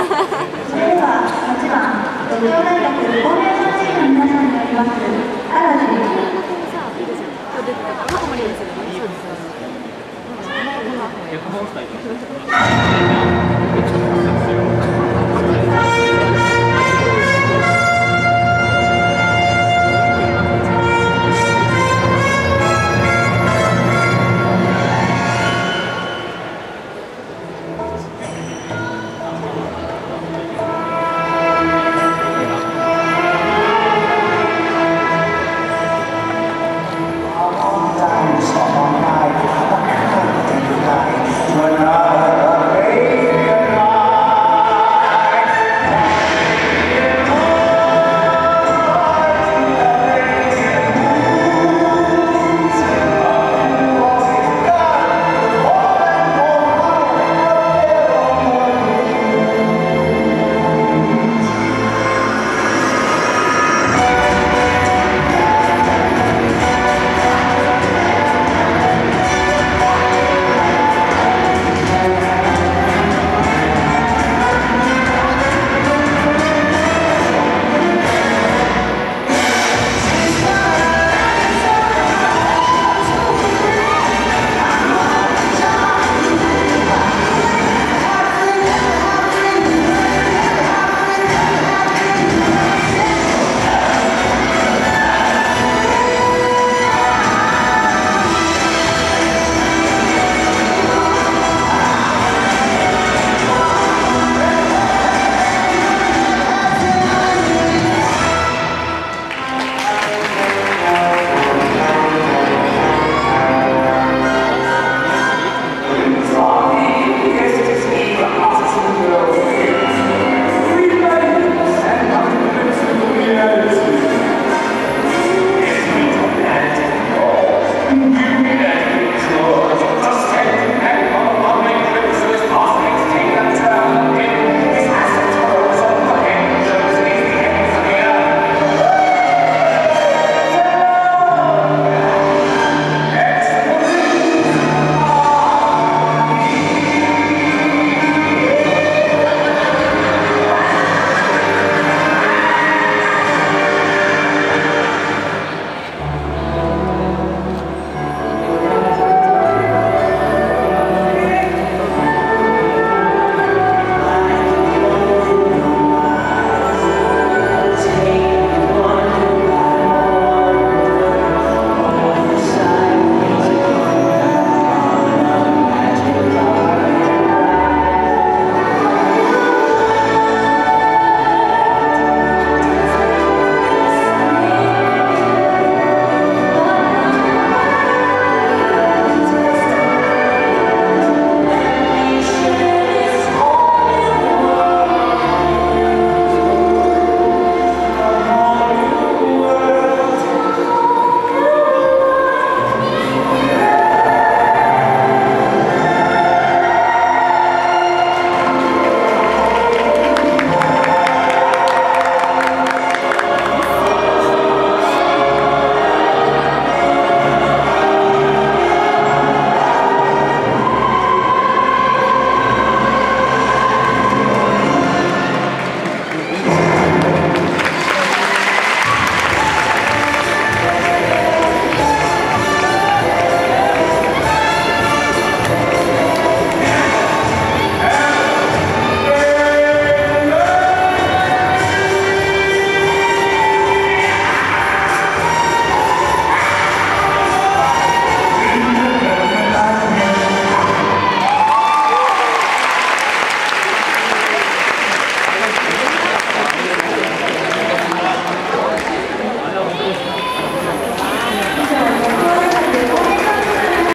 それでは8番東京大学工業ームの皆さんによります嵐